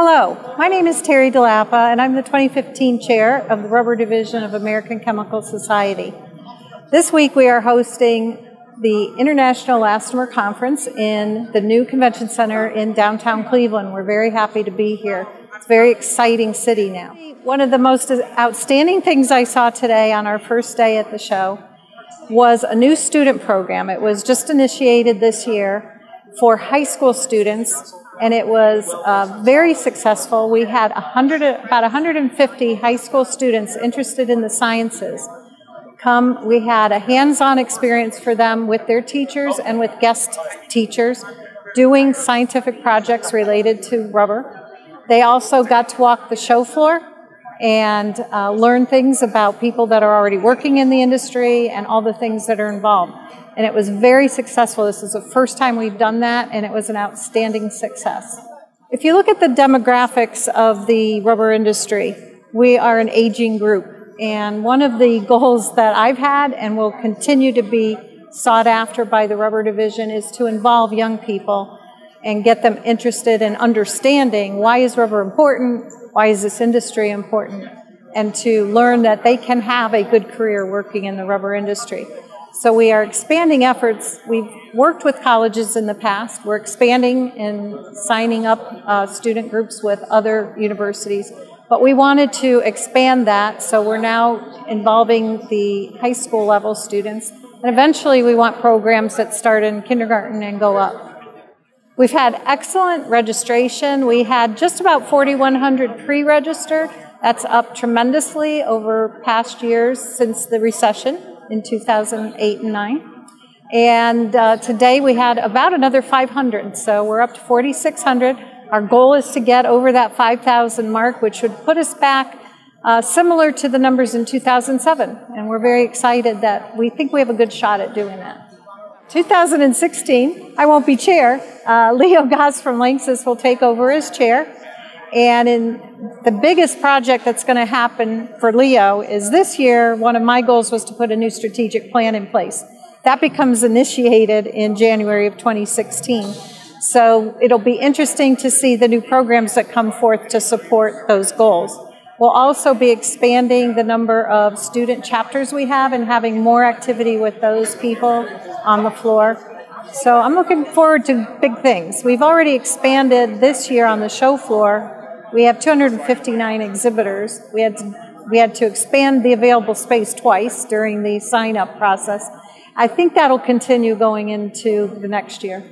Hello, my name is Terry DeLappa, and I'm the 2015 chair of the Rubber Division of American Chemical Society. This week we are hosting the International Elastomer Conference in the new convention center in downtown Cleveland. We're very happy to be here. It's a very exciting city now. One of the most outstanding things I saw today on our first day at the show was a new student program. It was just initiated this year for high school students, and it was uh, very successful. We had 100, about 150 high school students interested in the sciences come. We had a hands on experience for them with their teachers and with guest teachers doing scientific projects related to rubber. They also got to walk the show floor and uh, learn things about people that are already working in the industry and all the things that are involved. And it was very successful. This is the first time we've done that, and it was an outstanding success. If you look at the demographics of the rubber industry, we are an aging group. And one of the goals that I've had and will continue to be sought after by the rubber division is to involve young people and get them interested in understanding why is rubber important, why is this industry important, and to learn that they can have a good career working in the rubber industry. So we are expanding efforts. We've worked with colleges in the past. We're expanding and signing up uh, student groups with other universities but we wanted to expand that, so we're now involving the high school level students. And eventually, we want programs that start in kindergarten and go up. We've had excellent registration. We had just about 4,100 pre registered. That's up tremendously over past years since the recession in 2008 and 9. And uh, today we had about another 500, so we're up to 4,600. Our goal is to get over that 5,000 mark, which would put us back uh, similar to the numbers in 2007. And we're very excited that we think we have a good shot at doing that. 2016, I won't be chair. Uh, Leo Goss from Lanxess will take over as chair. And in the biggest project that's going to happen for Leo is this year, one of my goals was to put a new strategic plan in place. That becomes initiated in January of 2016. So it'll be interesting to see the new programs that come forth to support those goals. We'll also be expanding the number of student chapters we have and having more activity with those people on the floor. So I'm looking forward to big things. We've already expanded this year on the show floor. We have 259 exhibitors. We had to, we had to expand the available space twice during the sign up process. I think that'll continue going into the next year.